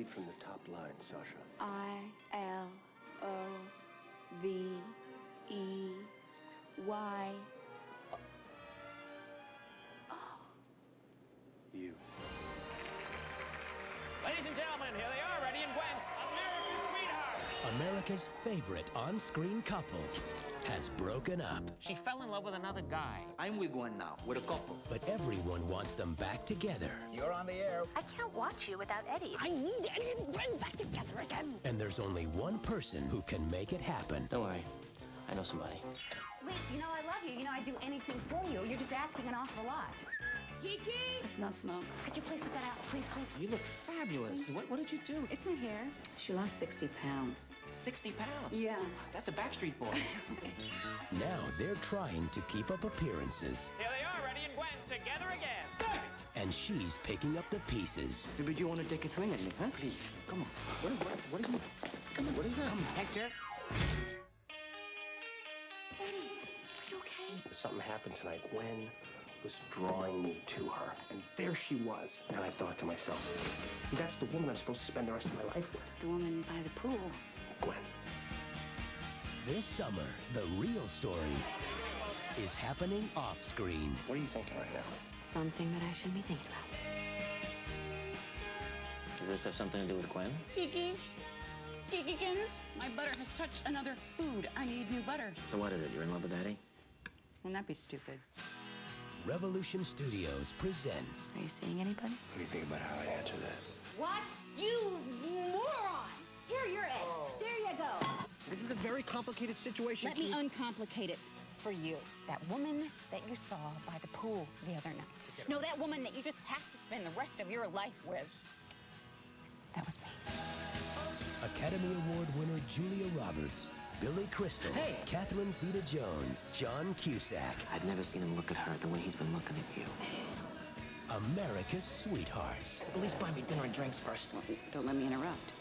Read from the top line, Sasha. I L O V E Y. You. Ladies and gentlemen, here they are, Eddie and Gwen, America's sweetheart. America's favorite on-screen couple has broken up, She fell in love with another guy. I'm with one now. We're a couple. but everyone wants them back together. You're on the air. I can't watch you without Eddie. I need Eddie and Gwen back together again. And there's only one person who can make it happen. Don't worry. I know somebody. Wait, you know I love you. You know I'd do anything for you. You're just asking an awful lot. Kiki! I smell smoke. Could you please put that out? Please, please. You look fabulous. What, what did you do? It's my hair. She lost 60 pounds. 60 pounds. Yeah. That's a Backstreet Boy. Now they're trying to keep up appearances, Here they are, Eddie and Gwen, together again. and she's picking up the pieces. But you want to take a swing at me, huh? Please. Come on. What, what, what is it? Come on, what is that? Hector. Are you okay? Something happened tonight. Gwen was drawing me to her. And there she was. And I thought to myself, that's the woman I'm supposed to spend the rest of my life with. The woman by the pool. Gwen. This summer, the real story is happening off screen. What are you thinking right now? Something that I shouldn't be thinking about. Does this have something to do with Gwen? Kiki. Kikikins. My butter has touched another food. I need new butter. So what is it? You're in love with Eddie? Wouldn't that be stupid? Revolution Studios presents Are you seeing anybody? What do you think about how I answer that? What? You moron! Is a very complicated situation. Let me uncomplicate it for you. That woman that you saw by the pool the other night. No, that woman that you just have to spend the rest of your life with. That was me. Academy Award winner Julia Roberts, Billy Crystal, Hey! Catherine Zeta-Jones, John Cusack, I've never seen him look at her the way he's been looking at you. America's sweethearts. At least buy me dinner and drinks first. Don't let me interrupt.